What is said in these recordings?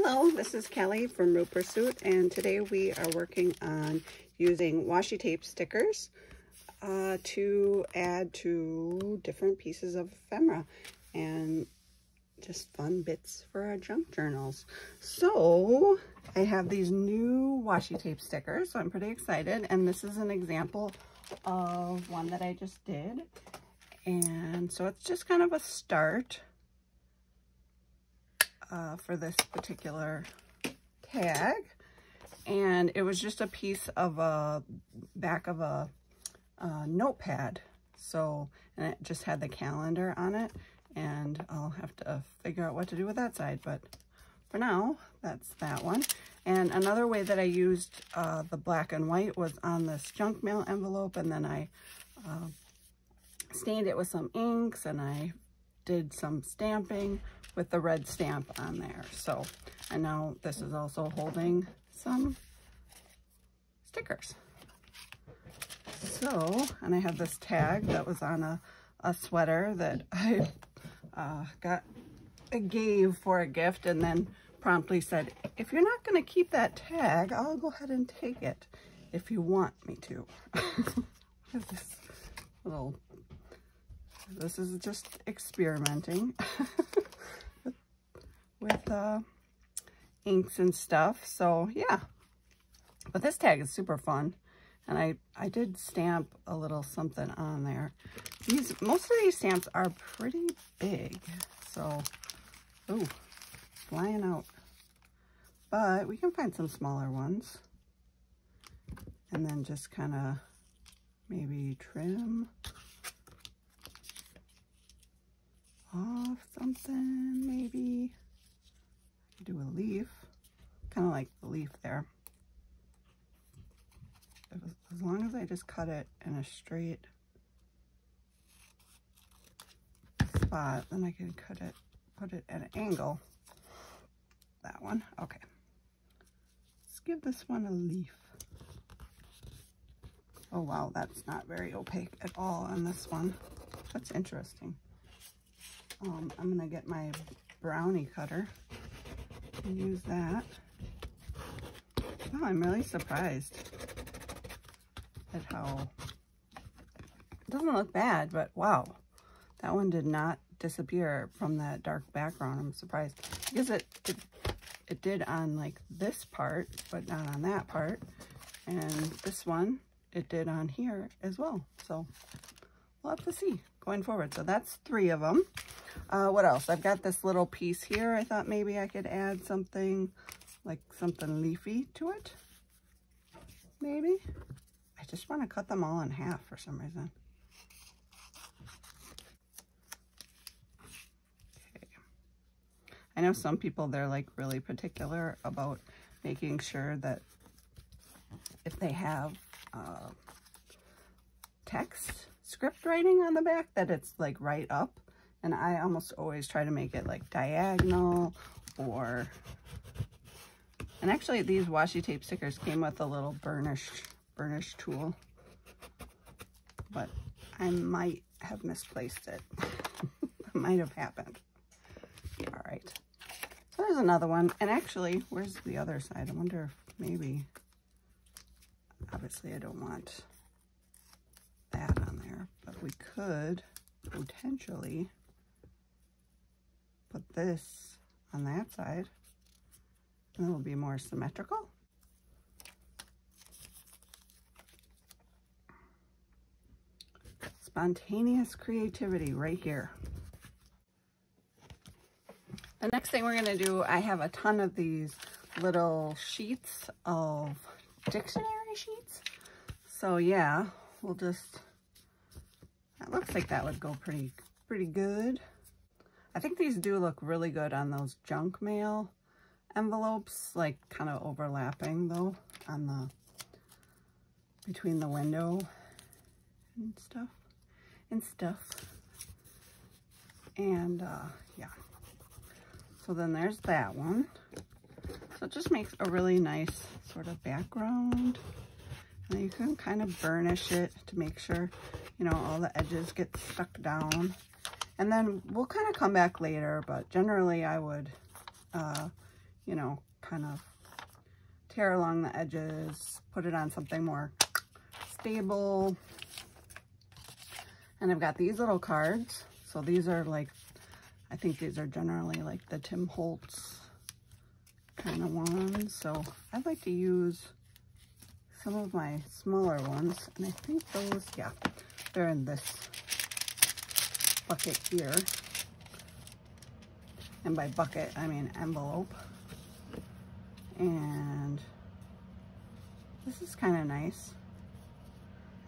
Hello, this is Kelly from Root Pursuit and today we are working on using washi tape stickers uh, to add to different pieces of ephemera and just fun bits for our junk journals. So I have these new washi tape stickers, so I'm pretty excited and this is an example of one that I just did and so it's just kind of a start uh, for this particular tag. And it was just a piece of a back of a, a notepad. So, and it just had the calendar on it. And I'll have to figure out what to do with that side. But for now, that's that one. And another way that I used uh, the black and white was on this junk mail envelope. And then I uh, stained it with some inks and I did some stamping with the red stamp on there. So, and now this is also holding some stickers. So, and I have this tag that was on a, a sweater that I uh, got, I gave for a gift and then promptly said, if you're not going to keep that tag, I'll go ahead and take it if you want me to. this little, this is just experimenting. with uh, inks and stuff. So yeah, but this tag is super fun. And I, I did stamp a little something on there. These Most of these stamps are pretty big. So, ooh, flying out. But we can find some smaller ones. And then just kind of maybe trim off something, maybe do a leaf, kind of like the leaf there. As long as I just cut it in a straight spot, then I can cut it, put it at an angle. That one, okay. Let's give this one a leaf. Oh wow, that's not very opaque at all on this one. That's interesting. Um, I'm gonna get my brownie cutter and use that. Oh, I'm really surprised at how, it doesn't look bad, but wow, that one did not disappear from that dark background. I'm surprised because it, it, it did on like this part, but not on that part. And this one, it did on here as well. So we'll have to see going forward. So that's three of them. Uh, what else? I've got this little piece here. I thought maybe I could add something like something leafy to it. Maybe. I just want to cut them all in half for some reason. Okay. I know some people, they're like really particular about making sure that if they have uh, text script writing on the back, that it's like right up and I almost always try to make it like diagonal or, and actually these washi tape stickers came with a little burnish, burnish tool, but I might have misplaced it. might have happened. All right. So there's another one. And actually, where's the other side? I wonder if maybe, obviously I don't want that on there, but we could potentially put this on that side and it'll be more symmetrical. Spontaneous creativity right here. The next thing we're going to do, I have a ton of these little sheets of dictionary sheets. So yeah, we'll just, that looks like that would go pretty, pretty good. I think these do look really good on those junk mail envelopes, like kind of overlapping though on the, between the window and stuff, and stuff. And uh, yeah, so then there's that one. So it just makes a really nice sort of background. And you can kind of burnish it to make sure, you know, all the edges get stuck down. And then we'll kind of come back later, but generally I would uh, you know, kind of tear along the edges, put it on something more stable. And I've got these little cards. So these are like, I think these are generally like the Tim Holtz kind of ones. So I'd like to use some of my smaller ones. And I think those, yeah, they're in this bucket here. And by bucket, I mean envelope. And this is kind of nice.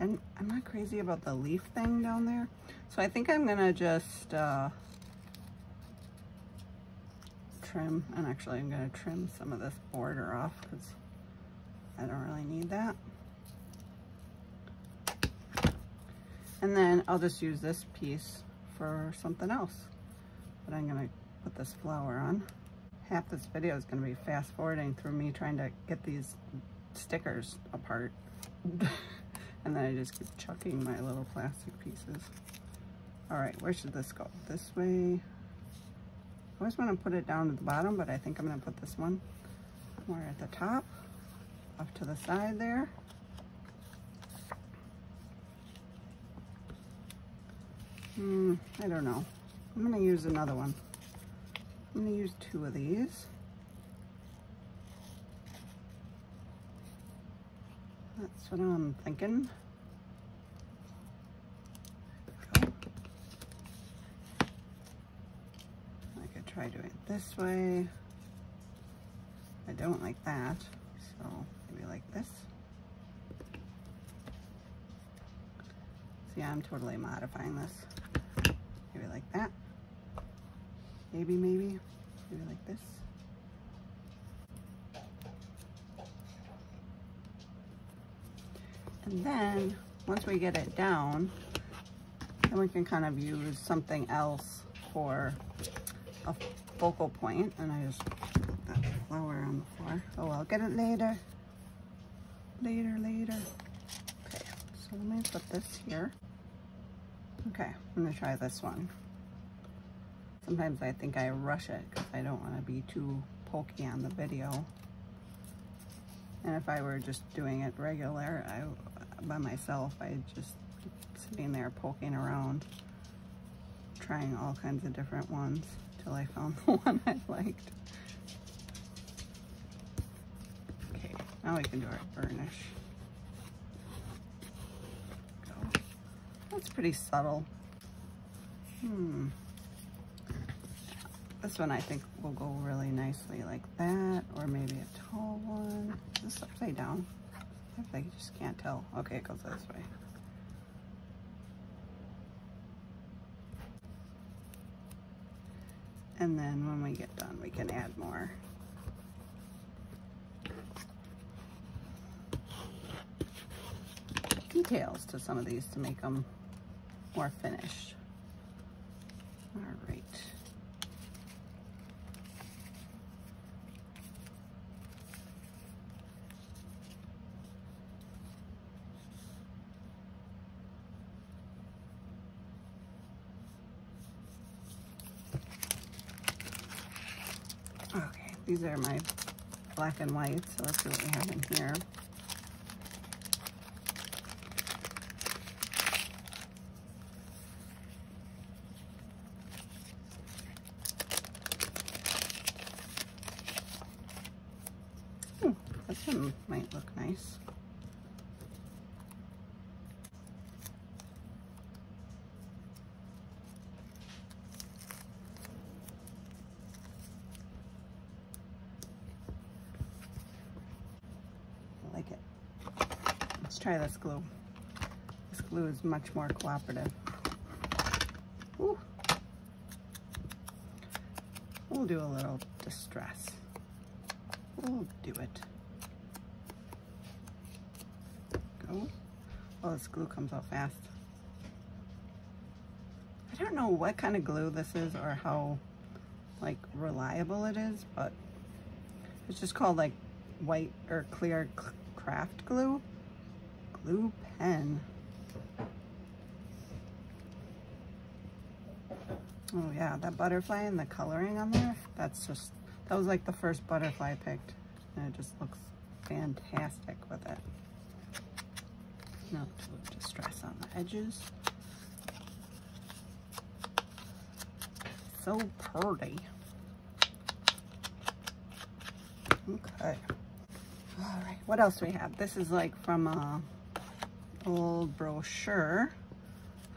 And I'm not crazy about the leaf thing down there. So I think I'm gonna just uh, trim, and actually I'm gonna trim some of this border off because I don't really need that. And then I'll just use this piece for something else. But I'm gonna put this flower on. Half this video is gonna be fast forwarding through me trying to get these stickers apart. and then I just keep chucking my little plastic pieces. All right, where should this go? This way. I always want to put it down at the bottom, but I think I'm to put this one more at the top, off to the side there. Hmm, I don't know. I'm going to use another one. I'm going to use two of these. That's what I'm thinking. I could try doing it this way. I don't like that, so maybe like this. See, I'm totally modifying this. Maybe like that. Maybe, maybe, maybe like this. And then once we get it down, then we can kind of use something else for a focal point. And I just put that flower on the floor. Oh, I'll get it later. Later, later. Okay, so let me put this here. Okay, I'm gonna try this one. Sometimes I think I rush it because I don't want to be too pokey on the video. And if I were just doing it regular, I by myself. I'd just sitting there poking around, trying all kinds of different ones till I found the one I liked. Okay, now we can do our burnish. That's pretty subtle. Hmm. This one I think will go really nicely like that, or maybe a tall one. Is this upside down? I just can't tell. Okay, it goes this way. And then when we get done, we can add more. details to some of these to make them more finished. All right. These are my black and white, so let's see what we have in here. Hmm, this one might look nice. Try this glue. This glue is much more cooperative. Ooh. We'll do a little distress. We'll do it. Go. Oh, this glue comes out fast. I don't know what kind of glue this is or how like reliable it is, but it's just called like white or clear craft glue blue pen. Oh yeah, that butterfly and the coloring on there, that's just, That was like the first butterfly I picked. And it just looks fantastic with it. No distress on the edges. So pretty. Okay. All right, what else do we have? This is like from a old brochure.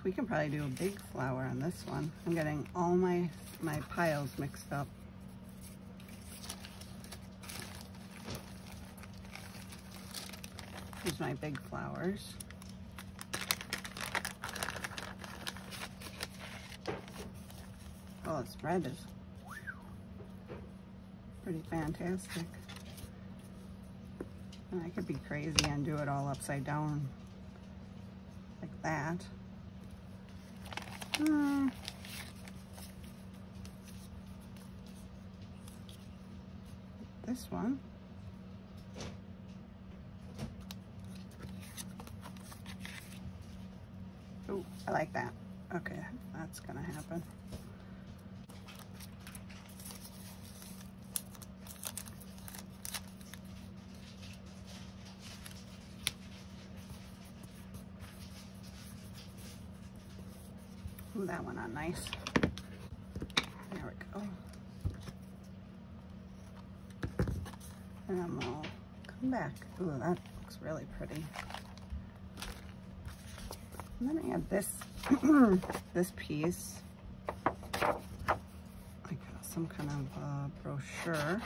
We can probably do a big flower on this one. I'm getting all my, my piles mixed up. Here's my big flowers. Oh, this red is pretty fantastic. And I could be crazy and do it all upside down that. Hmm. This one. Oh, I like that. Okay, that's gonna happen. That went on nice. There we go. And then we'll come back. Ooh, that looks really pretty. And then I have this, this piece, like some kind of uh, brochure.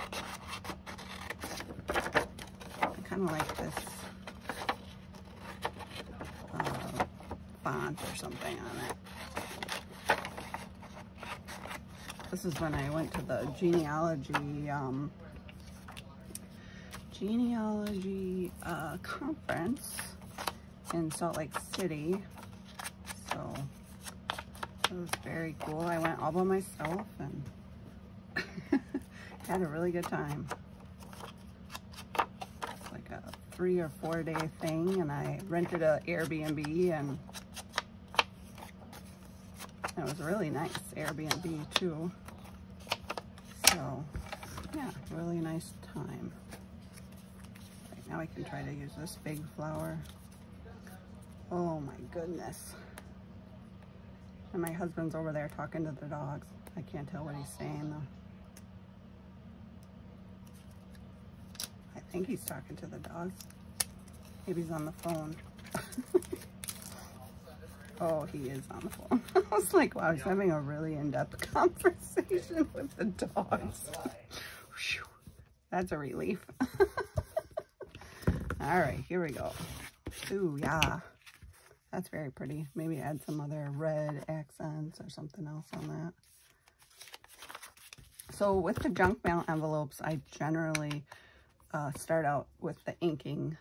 I kind of like this uh, font or something on it. This is when I went to the genealogy um, genealogy uh, conference in Salt Lake City. So it was very cool. I went all by myself and had a really good time. It's like a three or four day thing and I rented a Airbnb and it was really nice Airbnb too. So yeah, really nice time. Right, now I can try to use this big flower. Oh my goodness. And my husband's over there talking to the dogs. I can't tell what he's saying though. I think he's talking to the dogs. Maybe he's on the phone. Oh, he is on the phone. I was like, wow, he's having a really in-depth conversation with the dogs. That's a relief. All right, here we go. Ooh, yeah. That's very pretty. Maybe add some other red accents or something else on that. So with the junk mail envelopes, I generally uh, start out with the inking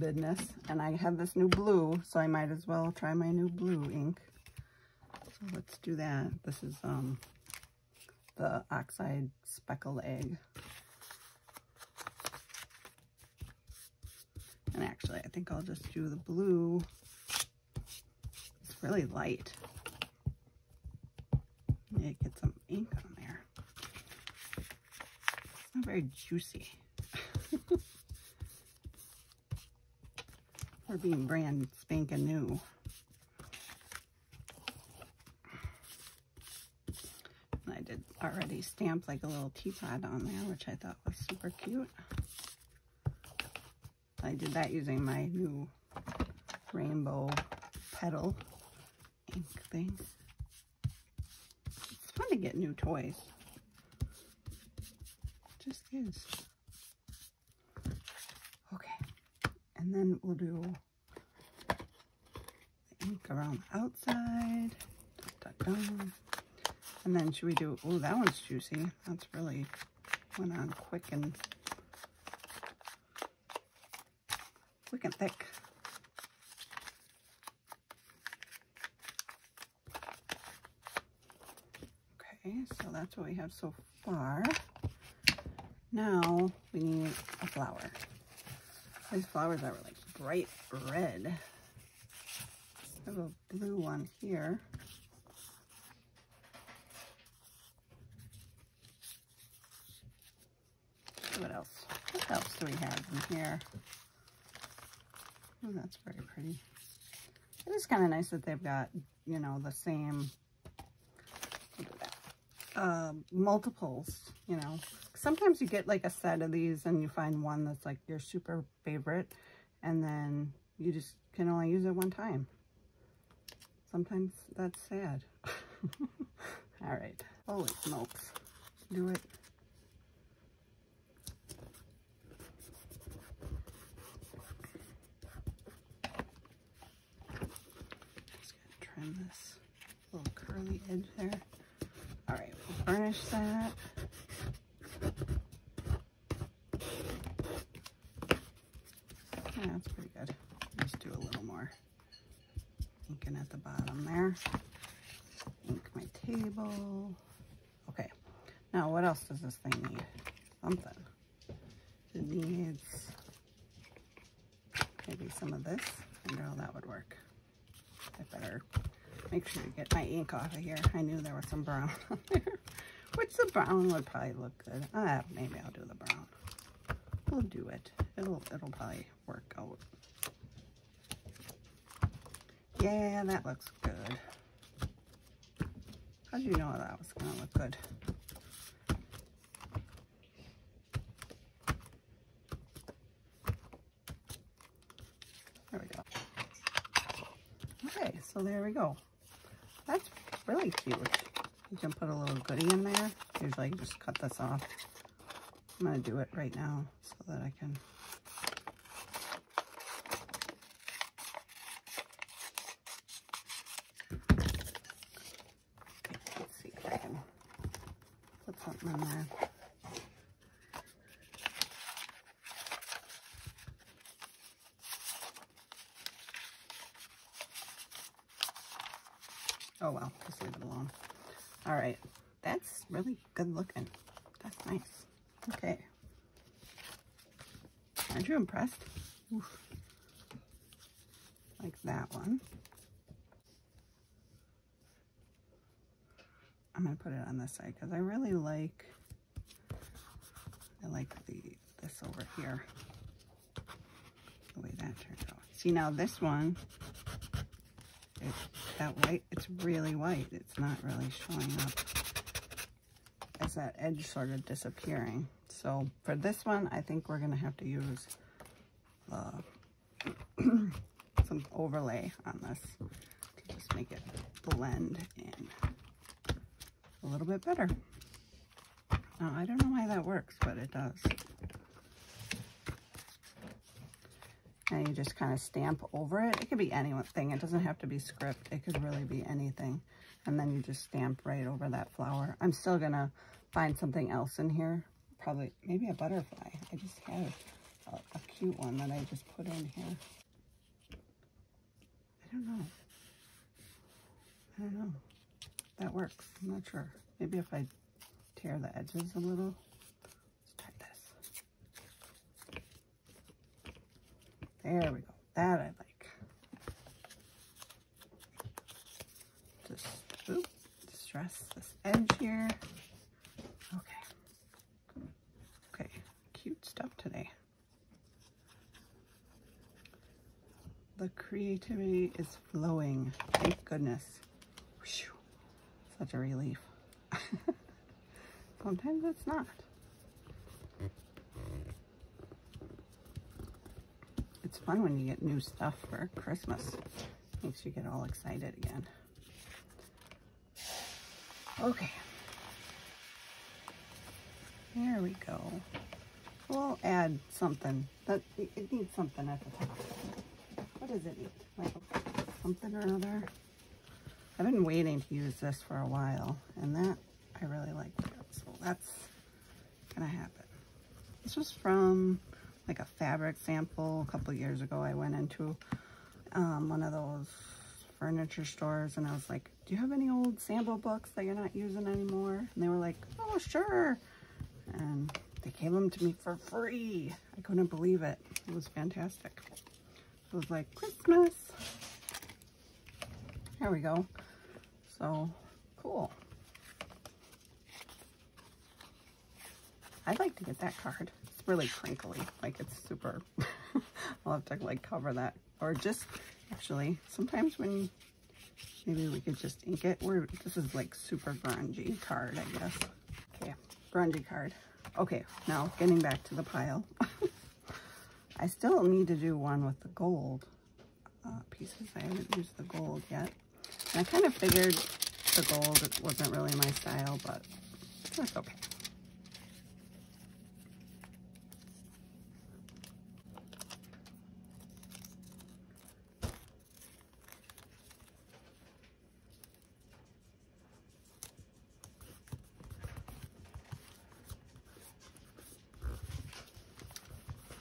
business. And I have this new blue, so I might as well try my new blue ink. So let's do that. This is um, the Oxide Speckled Egg. And actually, I think I'll just do the blue. It's really light. Maybe get some ink on there. It's not very juicy. We're being brand spanking new. I did already stamp like a little teapot on there, which I thought was super cute. I did that using my new rainbow petal ink thing. It's fun to get new toys. It just is. Okay, and then we'll do the ink around the outside. Da, da, da. And then should we do, oh, that one's juicy. That's really went on quick and and thick. Okay, so that's what we have so far. Now we need a flower. These flowers are like bright red. I have a blue one here. what else. What else do we have in here? Oh, that's very pretty. It is kind of nice that they've got, you know, the same, uh, multiples, you know. Sometimes you get like a set of these and you find one that's like your super favorite and then you just can only use it one time. Sometimes that's sad. All right. Holy smokes. Do it. Just gonna trim this little curly edge there. All right, we'll burnish that. Yeah, that's pretty good. Just do a little more inking at the bottom there. Ink my table. Okay, now what else does this thing need? Something. It needs maybe some of this. I know that would work. I better make sure to get my ink off of here. I knew there was some brown on there. Which the brown would probably look good. Ah, maybe I'll do the brown. We'll do it. It'll it'll probably work out. Yeah, that looks good. How do you know that was gonna look good? There we go. Okay, so there we go. Really cute. You can put a little goodie in there. Usually you just cut this off. I'm going to do it right now so that I can let's see if I can put something in there. Oh well, just leave it alone. All right, that's really good looking. That's nice. Okay. Aren't you impressed? Oof. Like that one. I'm gonna put it on this side because I really like, I like the this over here. The way that turned out. See now this one, it, that white, really white. It's not really showing up as that edge sort of disappearing. So for this one, I think we're gonna have to use uh, some overlay on this to just make it blend in a little bit better. Now, I don't know why that works, but it does. And you just kind of stamp over it. It could be anything. It doesn't have to be script. It could really be anything. And then you just stamp right over that flower. I'm still going to find something else in here. Probably, maybe a butterfly. I just had a, a cute one that I just put in here. I don't know. I don't know. That works. I'm not sure. Maybe if I tear the edges a little. Let's try this. There we go. That I like. Just oop, distress this edge here. Okay. Okay. Cute stuff today. The creativity is flowing. Thank goodness. Whew. Such a relief. Sometimes it's not. It's fun when you get new stuff for Christmas. Makes you get all excited again. Okay. There we go. We'll add something. That It needs something at the top. What does it need? Like something or other? I've been waiting to use this for a while, and that, I really like that. So that's gonna happen. This was from like a fabric sample a couple years ago. I went into um, one of those furniture stores and I was like, do you have any old sample books that you're not using anymore? And they were like, oh, sure. And they gave them to me for free. I couldn't believe it. It was fantastic. It was like Christmas. There we go. So, cool. I'd like to get that card. Really crinkly, like it's super, I'll have to like cover that. Or just, actually, sometimes when, maybe we could just ink it. We're, this is like super grungy card, I guess. Okay, grungy card. Okay, now getting back to the pile. I still need to do one with the gold uh, pieces. I haven't used the gold yet. And I kind of figured the gold wasn't really my style, but that's okay.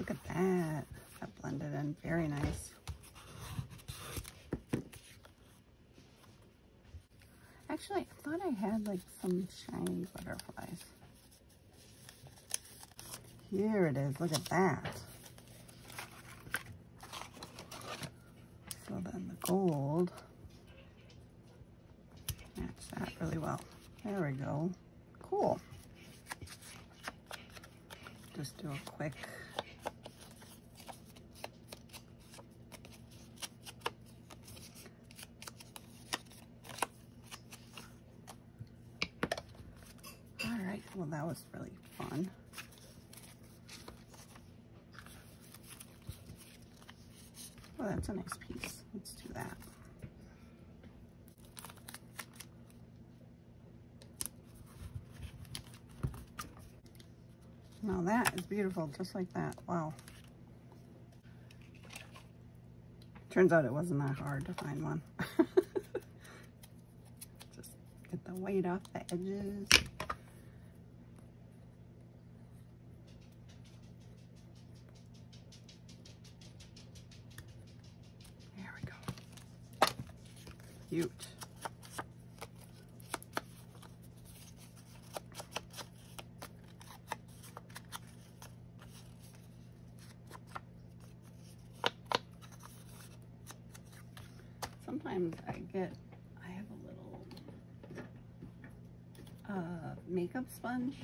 Look at that. That blended in very nice. Actually, I thought I had like some shiny butterflies. Here it is. Look at that. So then the gold match that really well. There we go. Cool. Just do a quick Well, that was really fun. Oh, that's a nice piece. Let's do that. Now that is beautiful, just like that. Wow. Turns out it wasn't that hard to find one. just get the weight off the edges. Cute. Sometimes I get, I have a little uh, makeup sponge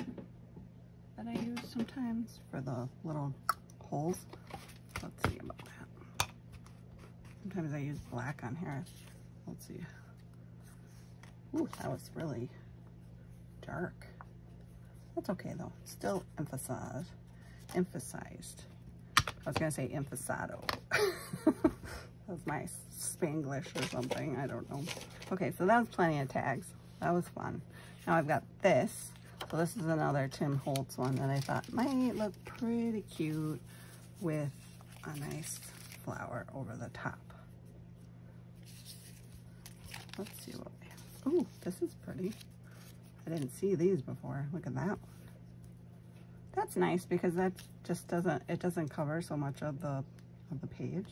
that I use sometimes for the little holes. Let's see about that. Sometimes I use black on here. Let's see. Ooh, that was really dark. That's okay though. Still emphasized. Emphasized. I was gonna say emphasado. That's my Spanglish or something. I don't know. Okay, so that was plenty of tags. That was fun. Now I've got this. So this is another Tim Holtz one that I thought might look pretty cute with a nice flower over the top. Let's see what we have. Oh, this is pretty. I didn't see these before. Look at that. That's nice because that just doesn't, it doesn't cover so much of the, of the page.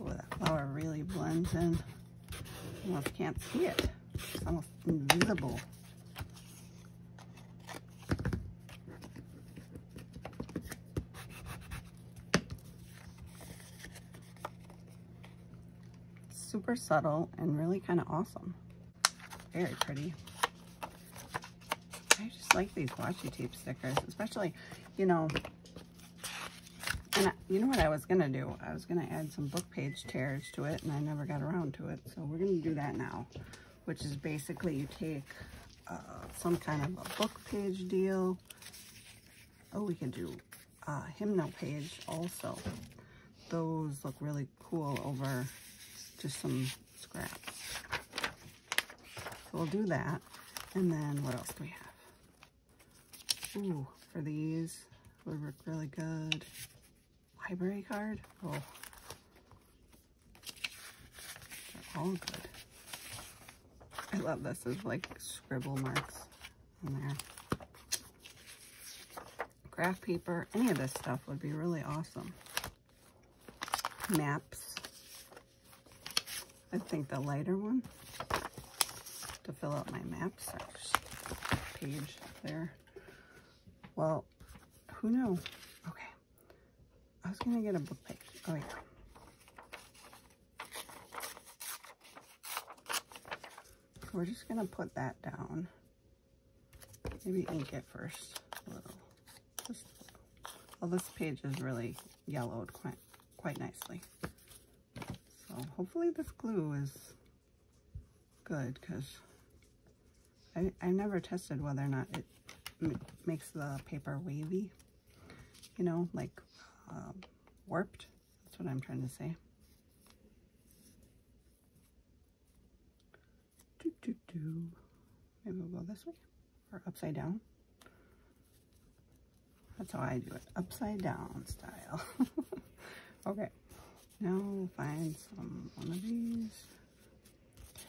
Oh, that flower really blends in. Almost can't see it. It's almost invisible. Super subtle and really kind of awesome. Very pretty. I just like these washi tape stickers, especially, you know, and I, you know what I was going to do? I was going to add some book page tears to it, and I never got around to it. So we're going to do that now, which is basically you take uh, some kind of a book page deal. Oh, we could do a hymnal page also. Those look really cool over just some scraps. So we'll do that. And then what else do we have? Ooh, for these, would work really good. Library card. Oh, they're all good. I love this. There's like scribble marks in there. Graph paper. Any of this stuff would be really awesome. Maps. I think the lighter one to fill out my map page there. Well, who knew? Okay. I was going to get a book page. Oh, yeah. So we're just going to put that down. Maybe ink it first a little. Just, well, this page is really yellowed quite, quite nicely. Hopefully this glue is good because I, I never tested whether or not it makes the paper wavy, you know, like uh, warped. That's what I'm trying to say. Do, do, do. Maybe we'll go this way or upside down. That's how I do it, upside down style. okay, now we'll find some one of these.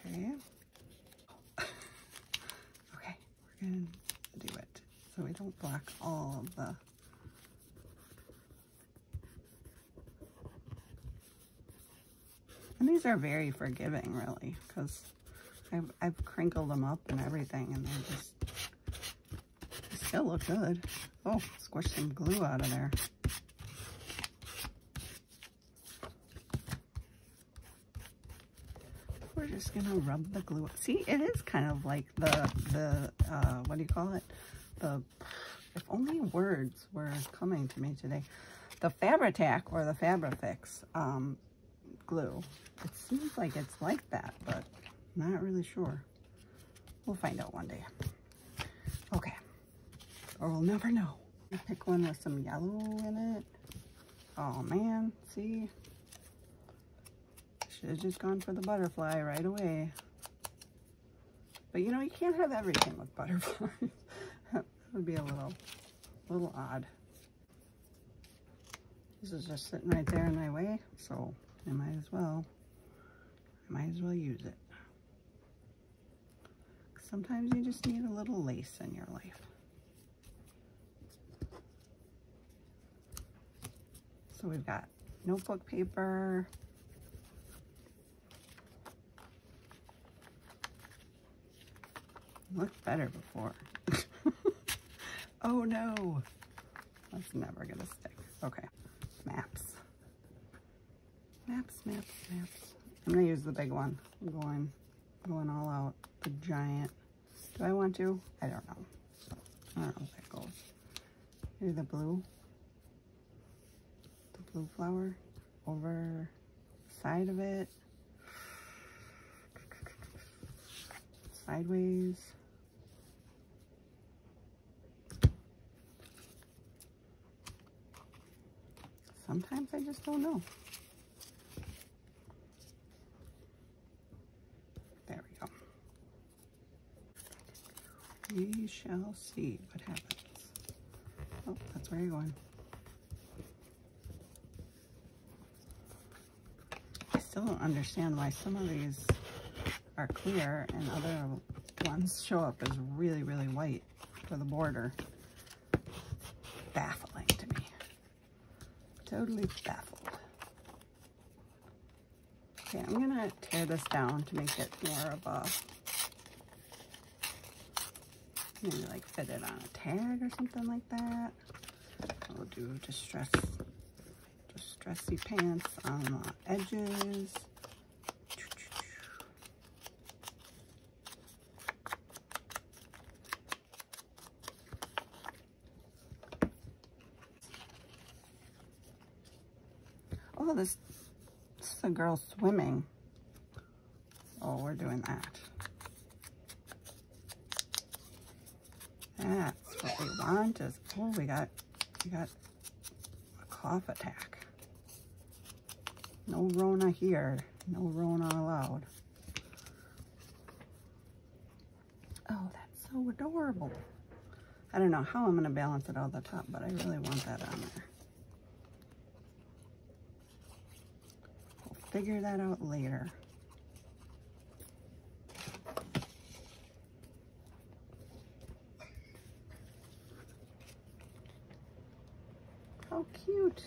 Okay. okay, we're gonna do it so we don't block all of the And these are very forgiving, really, because I've, I've, crinkled them up and everything, and they just they still look good. Oh, squish some glue out of there. We're just gonna rub the glue. See, it is kind of like the, the uh, what do you call it? The, if only words were coming to me today. The Fabri-Tac or the Fabrifix um, glue. It seems like it's like that, but not really sure. We'll find out one day. Okay. Or we'll never know. Pick one with some yellow in it. Oh man, see? Should have just gone for the butterfly right away. But you know, you can't have everything with butterflies. that would be a little, little odd. This is just sitting right there in my way, so I might as well, I might as well use it. Sometimes you just need a little lace in your life. So we've got notebook paper, looked better before. oh no, that's never gonna stick. Okay, maps. Maps, maps, maps. I'm gonna use the big one. I'm going, going all out. The giant. Do I want to? I don't know. I don't know if that goes. Maybe the blue. The blue flower over side of it. Sideways. Sometimes I just don't know. There we go. We shall see what happens. Oh, that's where you're going. I still don't understand why some of these are clear and other ones show up as really, really white for the border. Me. Totally baffled. Okay, I'm gonna tear this down to make it more of a, maybe like fit it on a tag or something like that. I'll do distress, distressy pants on the edges. Oh, this, this is a girl swimming. Oh, we're doing that. That's what we want is, oh, we got, we got a cough attack. No Rona here. No Rona allowed. Oh, that's so adorable. I don't know how I'm going to balance it all the top, but I really want that on there. Figure that out later. How cute.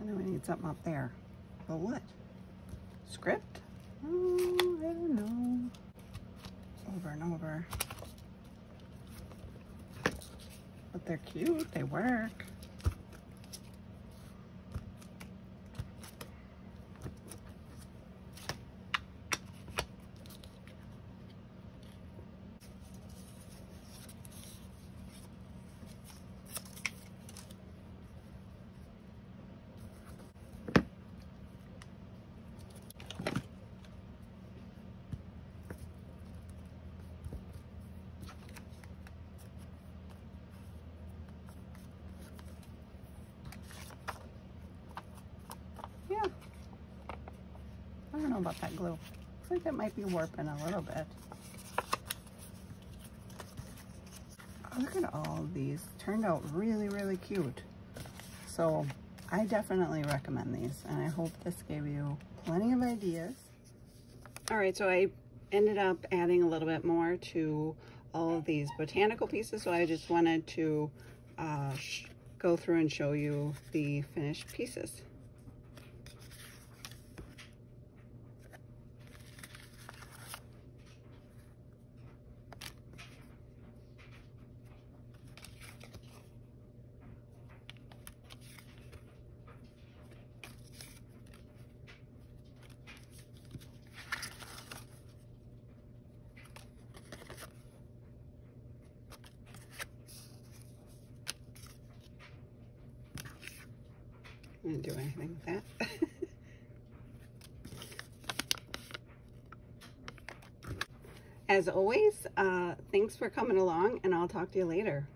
I know we need something up there. But what? Script? Oh, I don't know. Over and over. But they're cute. They work. know about that glue. Looks like it might be warping a little bit. Look at all these. Turned out really, really cute. So I definitely recommend these and I hope this gave you plenty of ideas. All right, so I ended up adding a little bit more to all of these botanical pieces. So I just wanted to uh, go through and show you the finished pieces. didn't do anything with that. As always, uh, thanks for coming along and I'll talk to you later.